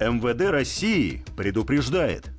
МВД России предупреждает.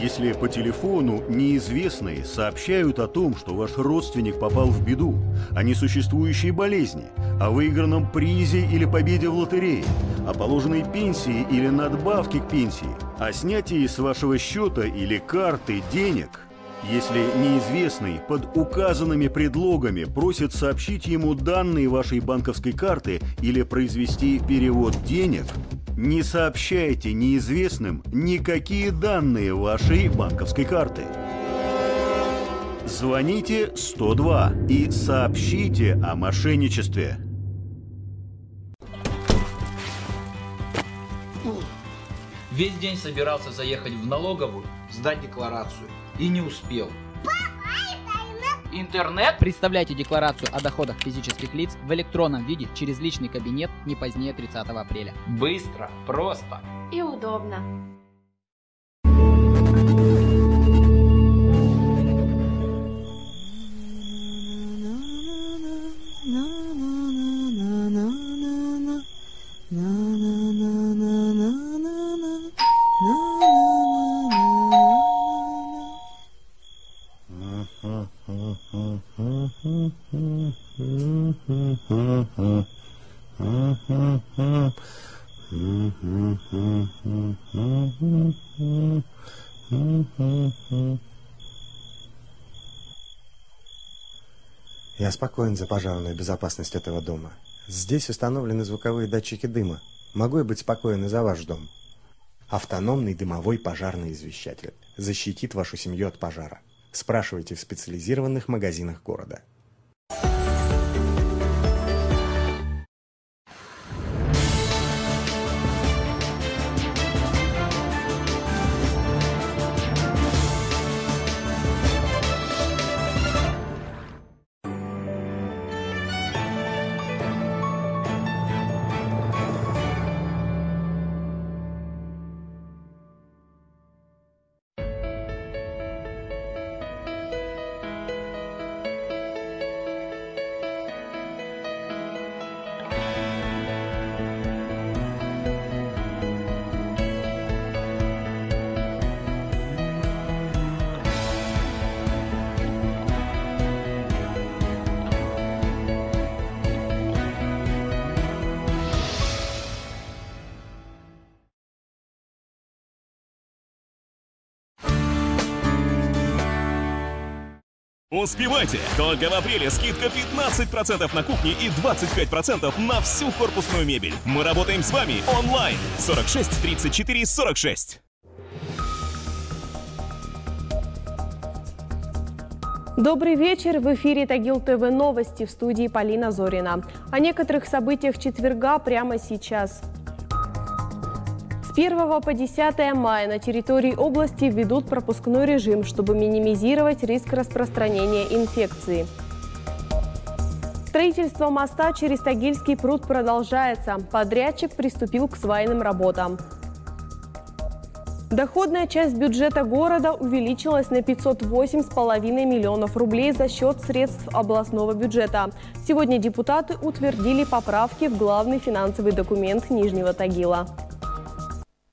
Если по телефону неизвестные сообщают о том, что ваш родственник попал в беду, о несуществующей болезни, о выигранном призе или победе в лотерее, о положенной пенсии или надбавке к пенсии, о снятии с вашего счета или карты денег, если неизвестный под указанными предлогами просит сообщить ему данные вашей банковской карты или произвести перевод денег – не сообщайте неизвестным никакие данные вашей банковской карты. Звоните 102 и сообщите о мошенничестве. Весь день собирался заехать в налоговую, сдать декларацию. И не успел. Интернет? Представляйте декларацию о доходах физических лиц в электронном виде через личный кабинет не позднее 30 апреля. Быстро, просто. И удобно. Я спокоен за пожарную безопасность этого дома. Здесь установлены звуковые датчики дыма. Могу я быть спокоен и за ваш дом. Автономный дымовой пожарный извещатель защитит вашу семью от пожара. Спрашивайте в специализированных магазинах города. Успевайте! Только в апреле скидка 15% на кухне и 25% на всю корпусную мебель. Мы работаем с вами онлайн. 46 34 46. Добрый вечер. В эфире Тагил ТВ новости в студии Полина Зорина. О некоторых событиях четверга прямо сейчас. С 1 по 10 мая на территории области введут пропускной режим, чтобы минимизировать риск распространения инфекции. Строительство моста через Тагильский пруд продолжается. Подрядчик приступил к свайным работам. Доходная часть бюджета города увеличилась на 508,5 миллионов рублей за счет средств областного бюджета. Сегодня депутаты утвердили поправки в главный финансовый документ Нижнего Тагила.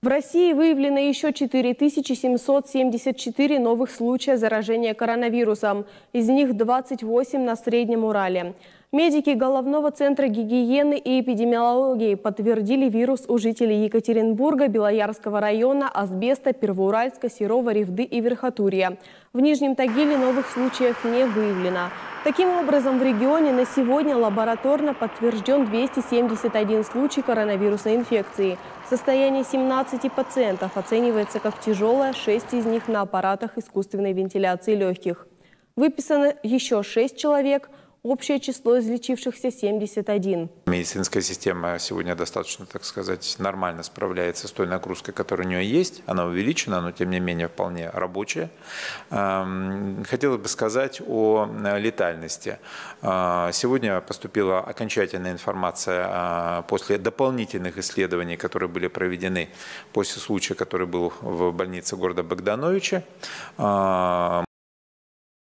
В России выявлено еще 4774 новых случая заражения коронавирусом. Из них 28 на Среднем Урале. Медики Головного центра гигиены и эпидемиологии подтвердили вирус у жителей Екатеринбурга, Белоярского района, Асбеста, Первоуральска, Серова, Ревды и Верхотурья. В Нижнем Тагиле новых случаев не выявлено. Таким образом, в регионе на сегодня лабораторно подтвержден 271 случай коронавирусной инфекции. Состояние 17 пациентов оценивается как тяжелое, 6 из них на аппаратах искусственной вентиляции легких. Выписано еще 6 человек – Общее число излечившихся 71. Медицинская система сегодня достаточно, так сказать, нормально справляется с той нагрузкой, которая у нее есть. Она увеличена, но тем не менее вполне рабочая. Хотелось бы сказать о летальности. А, сегодня поступила окончательная информация а, после дополнительных исследований, которые были проведены после случая, который был в больнице города Богдановича.